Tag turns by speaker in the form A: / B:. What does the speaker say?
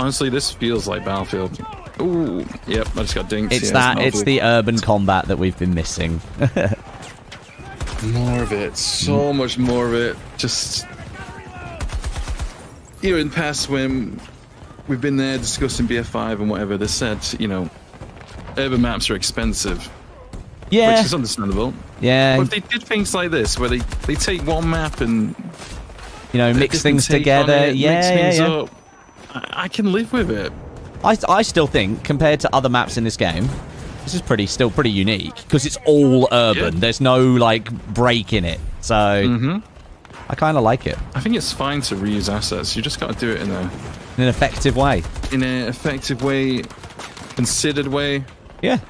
A: honestly, this feels like Battlefield. Ooh, yep, I just got dinked.
B: It's
A: yeah,
B: that. It's
A: lovely.
B: the urban combat that we've been missing.
A: More of it. So hmm. much more of it. Just. You know, in the past when we've been there discussing BF5 and whatever, they said, you know, urban maps are expensive,
B: yeah.
A: which is understandable.
B: yeah.
A: But if they did things like this, where they, they take one map and
B: you know, mix things together.
A: it,
B: yeah,
A: mix
B: yeah, yeah.
A: up, I, I can live with it.
B: I, I still think compared to other maps in this game, this is pretty still pretty unique because it's all urban.
A: Yeah.
B: There's no like break in it, so
A: hmm
B: I kind of like it
A: I think it's fine to reuse assets. You just got to do it in a
B: in an effective way.
A: in an effective way, considered way.
B: Yeah,